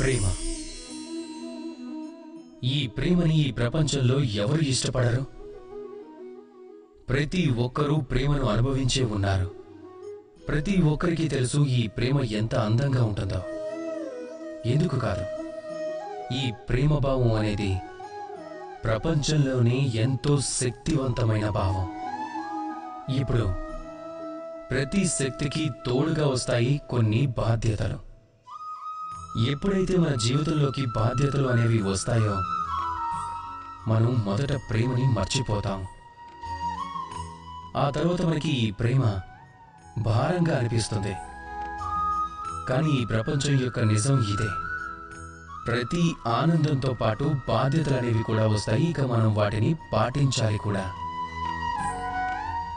ప్రేమ. ఈ ప్రేమని ఈ ప్రపంచంలో ఎవరు ఇష్టపడరు? ప్రతి ఒక్కరూ ప్రేమను అనుభవించే ఉన్నారు. ప్రతి ఒక్కరికి తెలుసు ఈ ప్రేమ ఎంత అందంగా ఉంటుందో. ఎందుకు కాదు? ఈ ప్రేమ భావం అనేది ప్రపంచంలోనే ఎంతో శక్తివంతమైన భావం. ఇప్పుడు ప్రతి శక్తికి తోడుగా వస్తాయి కొన్ని బాధ్యతలు. ఎప్పుడైతే మన జీవితంలోకి బాధ్యతలు అనేవి వస్తాయో మనం మొదట ప్రేమని మర్చిపోతాం. ఆ తర్వాత మనకి ఈ ప్రేమ భారంగా అనిపిస్తుంది. కానీ ఈ ప్రపంచం యొక్క నిజం ఇదే. ప్రతి ఆనందంతో పాటు బాధ్యతలు అనేవి కూడా వస్తాయి. ఇక మనం వాటిని పాటించాలి కూడా.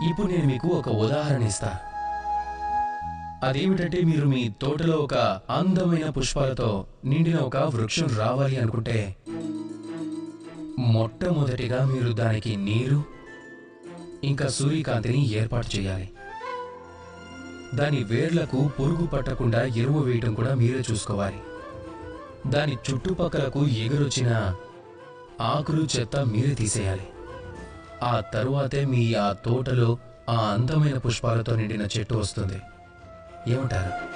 ఇప్పుడు నేను మీకు ఒక ఉదాహరణ ఇస్తా. అదేమిటంటే మీరు మీ తోటలో ఒక అందమైన పుష్పాలతో నిండిన ఒక వృక్షం రావాలి అనుకుంటే మొట్టమొదటిగా మీరు దానికి నీరు ఇంకా సూర్యకాంతిని ఏర్పాటు చేయాలి. దాని వేర్లకు పురుగు పట్టకుండా ఎరువు వేయటం కూడా మీరే చూసుకోవాలి. దాని చుట్టుపక్కలకు ఎగురొచ్చిన ఆకులు చెత్త మీరే తీసేయాలి. ఆ తరువాతే మీ ఆ తోటలో ఆ అందమైన పుష్పాలతో నిండిన చెట్టు వస్తుంది. ఏమంటారు?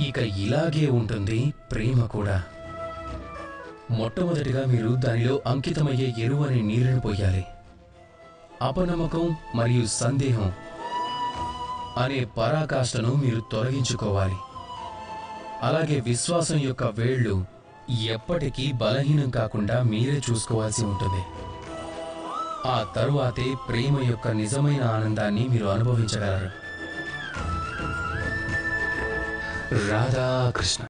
ఇక ఇలాగే ఉంటుంది ప్రేమ కూడా. మొట్టమొదటిగా మీరు దానిలో అంకితమయ్యే ఎరువు అనే నీరుని పోయాలి. అపనమ్మకం మరియు సందేహం అనే పరాకాష్ఠను మీరు తొలగించుకోవాలి. అలాగే విశ్వాసం యొక్క వేళ్ళు ఎప్పటికీ బలహీనం కాకుండా మీరే చూసుకోవాల్సి ఉంటుంది. ఆ తరువాతే ప్రేమ యొక్క నిజమైన ఆనందాన్ని మీరు అనుభవించగలరు. రాధాకృష్ణ.